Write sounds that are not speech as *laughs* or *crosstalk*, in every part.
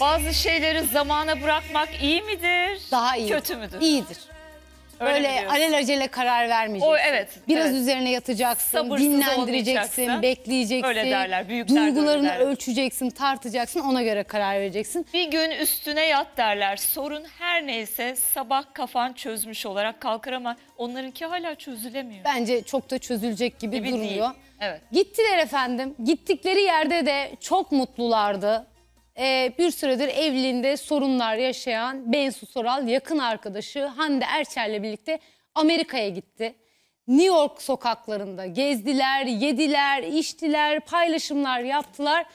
Bazı şeyleri zamana bırakmak iyi midir? Daha iyi. Kötü müdür? İyidir. Öyle Böyle alelacele karar vermeyeceksin. O, evet, Biraz evet. üzerine yatacaksın, Sabırsız dinlendireceksin, bekleyeceksin. Öyle derler, büyükler Duygularını derler. ölçeceksin, tartacaksın, ona göre karar vereceksin. Bir gün üstüne yat derler. Sorun her neyse sabah kafan çözmüş olarak kalkar ama onlarınki hala çözülemiyor. Bence çok da çözülecek gibi, Gibi durmuyor. değil. Evet. Gittiler efendim. Gittikleri yerde de çok mutlulardı. Ee, bir süredir evliliğinde sorunlar yaşayan Bensu Soral yakın arkadaşı Hande Erçel'le birlikte Amerika'ya gitti. New York sokaklarında gezdiler, yediler, içtiler, paylaşımlar yaptılar.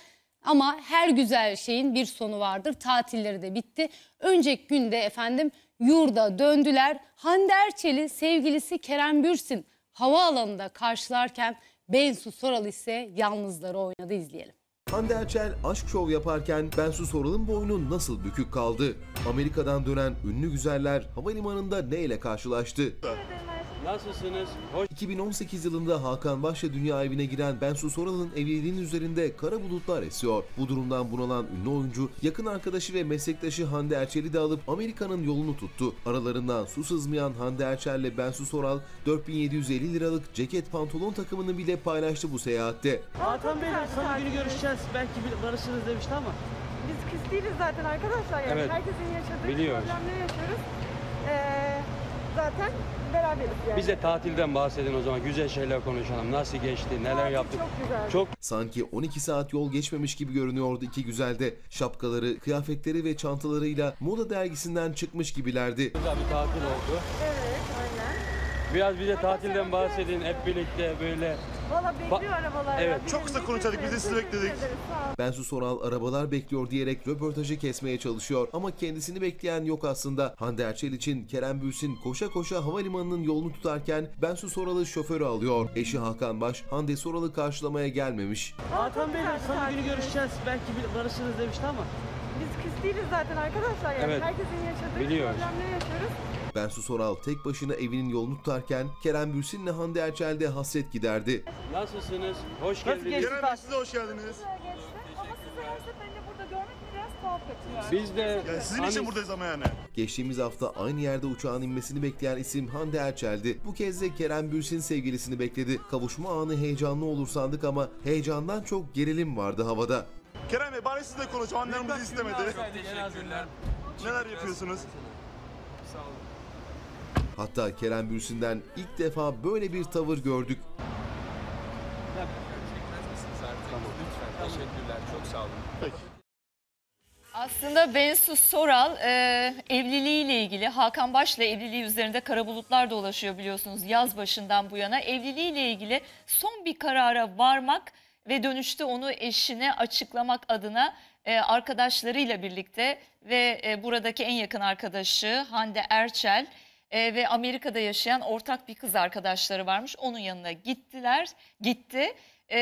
Ama her güzel şeyin bir sonu vardır. Tatilleri de bitti. Önceki günde efendim yurda döndüler. Hande Erçel'i sevgilisi Kerem Bürsin havaalanında karşılarken Bensu Soral ise yalnızları oynadı izleyelim. Hande Erçel aşk şov yaparken Bensu Soral'ın boynu nasıl bükük kaldı? Amerika'dan dönen ünlü güzeller havalimanında ne ile karşılaştı? Nasılsınız? Hoş 2018 yılında Hakan Baş'la dünya evine giren Bensu Soral'ın evliliğinin üzerinde kara bulutlar esiyor. Bu durumdan bunalan ünlü oyuncu yakın arkadaşı ve meslektaşı Hande Erçel'i de alıp Amerika'nın yolunu tuttu. Aralarından su sızmayan Hande Erçel ile Bensu Soral 4750 liralık ceket pantolon takımını bile paylaştı bu seyahatte. Hakan Bey'le salı günü görüşeceğiz. Belki bir barışırız demişti ama. Biz küs değiliz zaten arkadaşlar. Yani Evet. herkesin yaşadığı Biliyoruz. problemleri yaşıyoruz. Ee, zaten beraberiz yani. Bize tatilden bahsedin o zaman. Güzel şeyler konuşalım. Nasıl geçti? Neler Tatil yaptık? Çok güzel. Çok Sanki 12 saat yol geçmemiş gibi görünüyordu iki güzelde. Şapkaları, kıyafetleri ve çantalarıyla moda dergisinden çıkmış gibilerdi. güzel bir tatil oldu. Evet aynen. Biraz bize tatilden bahsedin. Hep birlikte böyle. Valla bekliyor arabalar. evet. ya. Çok kısa konuşalım, biz de sizi bekledik. Bensu Soral arabalar bekliyor diyerek röportajı kesmeye çalışıyor ama kendisini bekleyen yok aslında. Hande Erçel için Kerem Bülsin koşa koşa havalimanının yolunu tutarken Bensu Soral'ı şoförü alıyor. Eşi Hakan Baş Hande Soral'ı karşılamaya gelmemiş. Hakan bir salı günü görüşeceğiz. Belki bir barışırız demişti ama. Biz küs değiliz zaten arkadaşlar. Yani Evet. herkesin yaşadığı Biliyoruz. problemleri yaşıyoruz. Bensu Soral tek başına evinin yolunu tutarken Kerem Bülsin'le Hande Erçel de hasret giderdi. Nasılsınız? Hoş Nasıl geldiniz. Kerem Bey siz de hoş geldiniz. Ama sizi her seferinde burada görmek biraz tuhaf kaçıyor. Biz de Yani sizin hani- için buradayız ama yani. Geçtiğimiz hafta aynı yerde uçağın inmesini bekleyen isim Hande Erçel'di. Bu kez de Kerem Bülsin sevgilisini bekledi. Kavuşma anı heyecanlı olur sandık ama heyecandan çok gerilim vardı havada. Kerem Bey bari sizle konuşalım. Annem bizi istemedi. Neler yapıyorsunuz? Hatta Kerem Bülsin'den ilk defa böyle bir tavır gördük. Aslında Bensu Soral e, evliliğiyle ilgili Hakan Baş'la evliliği üzerinde kara bulutlar dolaşıyor biliyorsunuz yaz başından bu yana. Evliliğiyle ilgili son bir karara varmak ve dönüşte onu eşine açıklamak adına e, arkadaşlarıyla birlikte ve e, buradaki en yakın arkadaşı Hande Erçel e, ve Amerika'da yaşayan ortak bir kız arkadaşları varmış. Onun yanına gittiler, gitti E,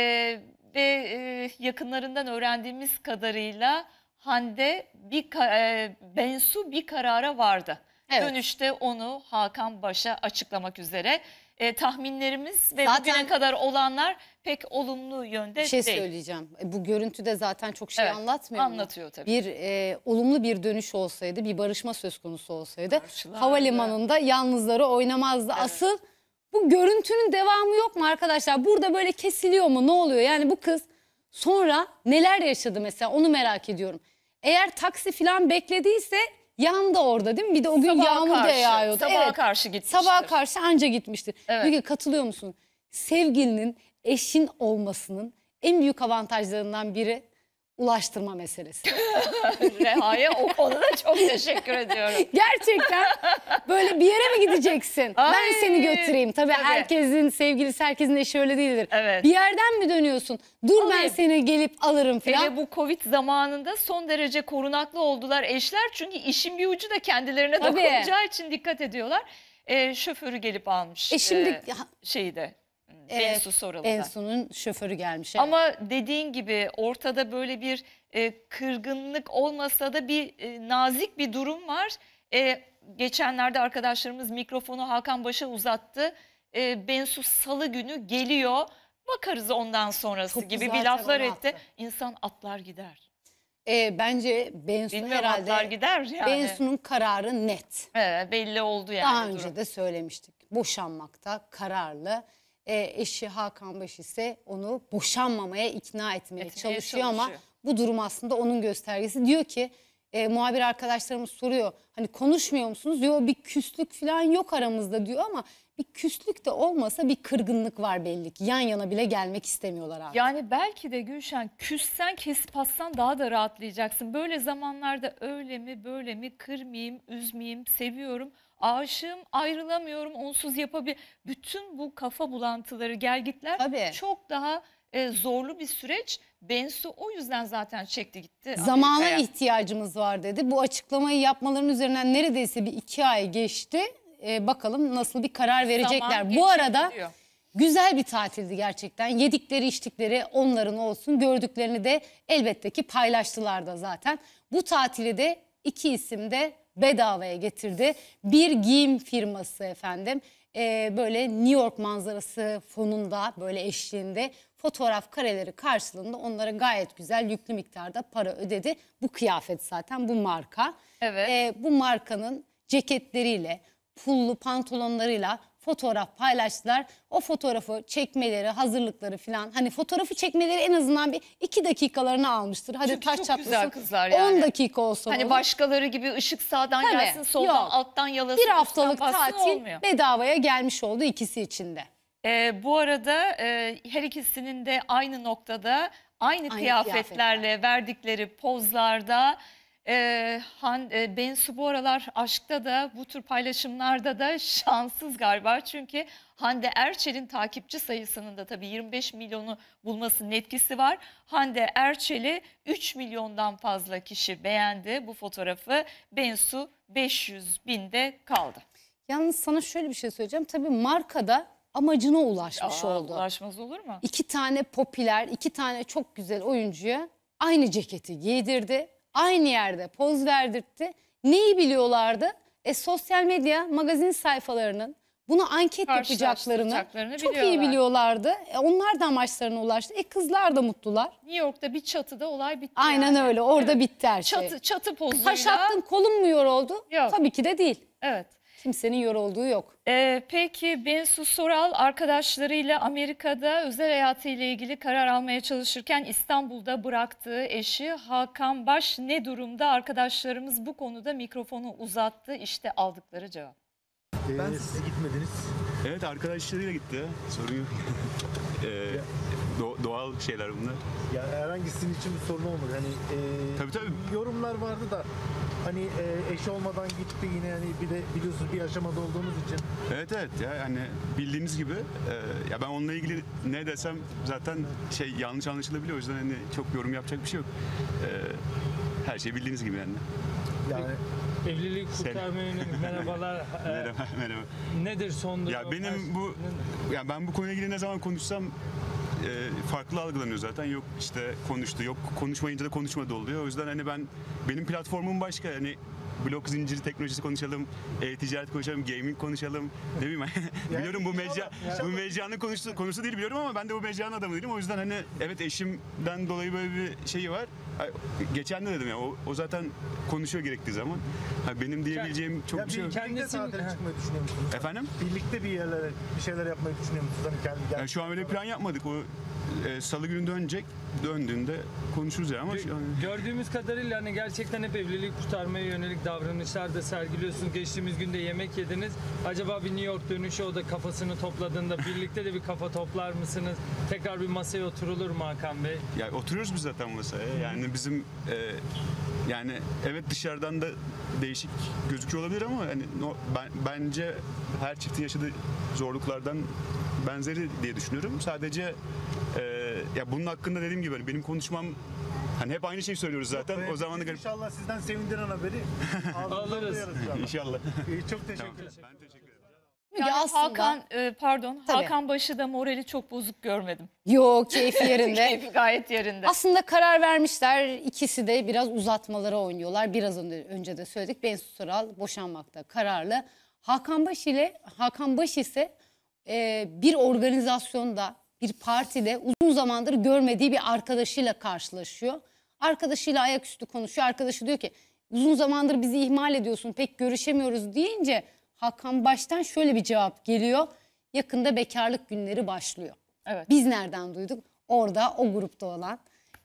ve e, yakınlarından öğrendiğimiz kadarıyla Hande bir e, Bensu bir karara vardı. Evet. Dönüşte onu Hakan Baş'a açıklamak üzere. E, tahminlerimiz ve Zaten- bugüne kadar olanlar pek olumlu yönde Bir şey değil. söyleyeceğim. E, Bu görüntüde zaten çok şey Evet, anlatmıyor mu? anlatıyor tabii. Bir e, olumlu bir dönüş olsaydı, bir barışma söz konusu olsaydı Karşılardı. havalimanında yalnızları oynamazdı. Asıl bu görüntünün devamı yok mu arkadaşlar? Burada böyle kesiliyor mu? Ne oluyor? Yani bu kız sonra neler yaşadı mesela onu merak ediyorum. Eğer taksi falan beklediyse yandı orada değil mi? Bir de o gün Sabaha yağmur da karşı, yağıyordu. sabaha karşı gitmiştir. Sabaha karşı anca gitmiştir. Evet. Peki katılıyor musun? Sevgilinin eşin olmasının en büyük avantajlarından biri ulaştırma meselesi. *laughs* Reha'ya o konuda çok teşekkür ediyorum. *laughs* Gerçekten böyle bir yere mi gideceksin? Ay, ben seni götüreyim. Tabii, tabii. herkesin sevgilisi, herkesin eşi öyle değildir. Evet. Bir yerden mi dönüyorsun? Dur ben Alayım. seni gelip alırım falan. Hele bu Covid zamanında son derece korunaklı oldular eşler. Çünkü işin bir ucu da kendilerine Tabii. dokunacağı için dikkat ediyorlar. E, şoförü gelip almış. E şimdi- e, şeyi de. Bensu Soral'ı da. Ensu'nun şoförü gelmiş. evet. Ama dediğin gibi ortada böyle bir e, kırgınlık olmasa da bir e, nazik bir durum var. E, geçenlerde arkadaşlarımız mikrofonu Hakan Baş'a uzattı. E, Bensu salı günü geliyor. Bakarız ondan sonrası Topu gibi bir zaten laflar ona etti. attı. İnsan atlar gider. E, bence Bensu Bilmiyorum atlar herhalde gider yani. Bensu'nun kararı net. Evet, belli oldu yani. Daha durum. önce de söylemiştik. Boşanmakta kararlı. E, eşi Hakan Baş ise onu boşanmamaya ikna etmeye, Etmeye çalışıyor, ama çalışıyor. bu durum aslında onun göstergesi. Diyor ki e, muhabir arkadaşlarımız soruyor hani konuşmuyor musunuz? Diyor bir küslük falan yok aramızda diyor ama bir küslük de olmasa bir kırgınlık var belli ki. Yan yana bile gelmek istemiyorlar artık. Yani belki de Gülşen küssen kesip atsan daha da rahatlayacaksın. Böyle zamanlarda öyle mi böyle mi kırmayayım, üzmeyeyim, seviyorum, aşığım, ayrılamıyorum, onsuz yapabil. Bütün bu kafa bulantıları, gelgitler Tabii. çok daha e, zorlu bir süreç. Bensu o yüzden zaten çekti gitti. Zamana ihtiyacımız var dedi. Bu açıklamayı yapmaların üzerinden neredeyse bir iki ay geçti. Ee, bakalım nasıl bir karar verecekler. Bu arada gidiyor. güzel bir tatildi gerçekten. Yedikleri içtikleri onların olsun. Gördüklerini de elbette ki paylaştılar da zaten. Bu tatili de iki isim de bedavaya getirdi. Bir giyim firması efendim. Ee, böyle New York manzarası fonunda böyle eşliğinde fotoğraf kareleri karşılığında onlara gayet güzel yüklü miktarda para ödedi. Bu kıyafet zaten bu marka. Evet. Ee, bu markanın ceketleriyle, pullu pantolonlarıyla fotoğraf paylaştılar. O fotoğrafı çekmeleri, hazırlıkları falan hani fotoğrafı çekmeleri en azından bir iki dakikalarını almıştır. Hadi Çünkü taş çok çatlasın. güzel kızlar yani. 10 dakika olsa Hani olur. başkaları gibi ışık sağdan Tabii, gelsin, soldan yok. alttan yalasın. bir üstten haftalık bassın tatil olmuyor. bedavaya gelmiş oldu ikisi için de. Ee, bu arada e, her ikisinin de aynı noktada aynı, kıyafetlerle verdikleri pozlarda e, Han, e, Bensu bu aralar aşkta da bu tür paylaşımlarda da şanssız galiba. Çünkü Hande Erçel'in takipçi sayısının da tabii 25 milyonu bulmasının etkisi var. Hande Erçel'i 3 milyondan fazla kişi beğendi bu fotoğrafı. Bensu 500 binde kaldı. Yalnız sana şöyle bir şey söyleyeceğim. Tabii markada amacına ulaşmış Aa, oldu. Ulaşmaz olur mu? iki tane popüler, iki tane çok güzel oyuncuya aynı ceketi giydirdi. Aynı yerde poz verdirtti. Neyi biliyorlardı? E, sosyal medya, magazin sayfalarının bunu anket yapacaklarını çok iyi biliyorlar. biliyorlardı. E, onlar da amaçlarına ulaştı. E, kızlar da mutlular. New York'ta bir çatıda olay bitti. Aynen yani. öyle. Orada Evet. bitti her şey. Çatı, çatı pozuyla. Taş attın kolun mu yoruldu? Yok. Tabii ki de değil. Evet. Kimsenin yorulduğu yok. Ee, peki Bensu Soral arkadaşlarıyla Amerika'da özel hayatıyla ilgili karar almaya çalışırken İstanbul'da bıraktığı eşi Hakan Baş ne durumda? Arkadaşlarımız bu konuda mikrofonu uzattı. İşte aldıkları cevap. Ben siz gitmediniz. Evet arkadaşlarıyla gitti. Sorun yok. *laughs* Ee, do- doğal şeyler bunlar. Ya herhangi sizin için bir sorun olmadı. Hani e, Tabii, tabii. yorumlar vardı da hani e, eşi olmadan gitti yine yani bir de biliyorsunuz bir aşamada olduğumuz için. Evet evet ya yani bildiğiniz gibi e, ya ben onunla ilgili ne desem zaten şey yanlış anlaşılabiliyor. O yüzden hani çok yorum yapacak bir şey yok. E, her şey bildiğiniz gibi yani. Yani Evliliği kurtarmaya yönelik *laughs* merhabalar. Ee, Merhaba merhaba. nedir son durum? Ya benim bu ya ben bu konuyla ilgili ne zaman konuşsam e, farklı algılanıyor zaten. Yok işte konuştu, yok konuşmayınca da konuşmadı oluyor. O yüzden hani ben benim platformum başka. Hani blok zinciri teknolojisi konuşalım, e-ticaret konuşalım, gaming konuşalım. Ne bileyim *laughs* biliyorum bu mecra bu mecranın konusu, konusu değil biliyorum ama ben de bu mecranın adamı değilim. O yüzden hani evet eşimden dolayı böyle bir şeyi var. Ay, Geçen de dedim ya o, o zaten konuşuyor gerektiği zaman. Ha, benim diyebileceğim çok ya bir şey yok. birlikte Kendisi- tatile çıkmayı düşünüyor musunuz? Efendim? Birlikte bir yerlere bir şeyler yapmayı düşünüyor musunuz? Hani kendi Yani şu an öyle plan yapmadık. O e, salı günü dönecek. Döndüğünde konuşuruz ya ama an... Gördüğümüz kadarıyla hani gerçekten hep evliliği kurtarmaya yönelik davranışlar da sergiliyorsunuz. Geçtiğimiz günde yemek yediniz. Acaba bir New York dönüşü o da kafasını topladığında birlikte de bir kafa toplar mısınız? Tekrar bir masaya oturulur mu Hakan Bey? Ya oturuyoruz biz zaten masaya. Yani bizim e, yani evet dışarıdan da değişik gözüküyor olabilir ama hani no, ben, bence her çiftin yaşadığı zorluklardan benzeri diye düşünüyorum. Sadece e, ya bunun hakkında dediğim gibi hani benim konuşmam hani hep aynı şeyi söylüyoruz zaten. Ve o zaman da İnşallah sizden sevindiren haberi *laughs* Alırız. inşallah. İyi, çok teşekkür Tamam. ederim. Ben teşekkür ederim. Yani aslında Hakan e, pardon Tabii. Hakan Baş'ı da morali çok bozuk görmedim. yok keyfi *laughs* yerinde. Keyfi gayet yerinde. Aslında karar vermişler. İkisi de biraz uzatmalara oynuyorlar. Biraz önce, önce de söyledik. Bensu Soral boşanmakta kararlı. Hakan Baş ile Hakan Baş ise e, bir organizasyonda, bir partide uzun zamandır görmediği bir arkadaşıyla karşılaşıyor. Arkadaşıyla ayaküstü konuşuyor. Arkadaşı diyor ki uzun zamandır bizi ihmal ediyorsun pek görüşemiyoruz deyince Hakan Baş'tan şöyle bir cevap geliyor. Yakında bekarlık günleri başlıyor. Evet. Biz nereden duyduk? Orada o grupta olan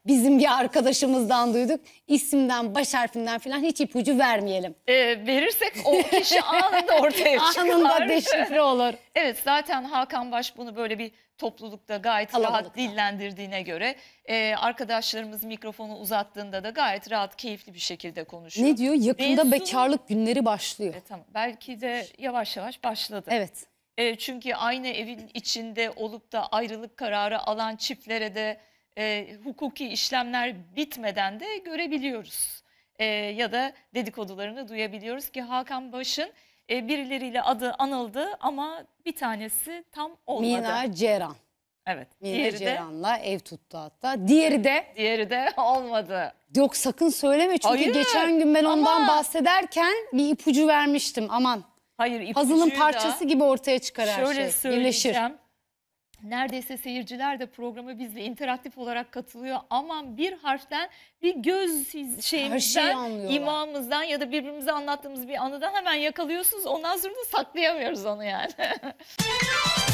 bizim bir arkadaşımızdan duyduk. İsimden, baş harfinden falan hiç ipucu vermeyelim. Ee, verirsek o kişi *laughs* anında ortaya çıkar. Anında deşifre olur. Evet zaten Hakan Baş bunu böyle bir toplulukta gayet Kalabalıkta. rahat dillendirdiğine göre e, arkadaşlarımız mikrofonu uzattığında da gayet rahat keyifli bir şekilde konuşuyor. Ne diyor? Yakında Bensu- bekarlık günleri başlıyor. E, tamam belki de yavaş yavaş başladı. Evet. E, çünkü aynı evin içinde olup da ayrılık kararı alan çiftlere de e, hukuki işlemler bitmeden de görebiliyoruz. E, ya da dedikodularını duyabiliyoruz ki Hakan Baş'ın e, birileriyle adı anıldı ama bir tanesi tam olmadı. Mina Ceyran. evet. Mina Diğeri de, Ceyran'la ev tuttu hatta. Diğeri de diğeri de olmadı. yok sakın söyleme çünkü Hayır, geçen gün ben ondan ama- bahsederken bir ipucu vermiştim. Aman Hayır puzzle'ın ipucuyu da parçası gibi ortaya çıkar her şöyle şey. Birleşir. Neredeyse seyirciler de programa bizle interaktif olarak katılıyor. Aman bir harften bir göz şeyimizden, imamımızdan ya da birbirimize anlattığımız bir anıdan hemen yakalıyorsunuz. Ondan sonra da saklayamıyoruz onu yani. *laughs*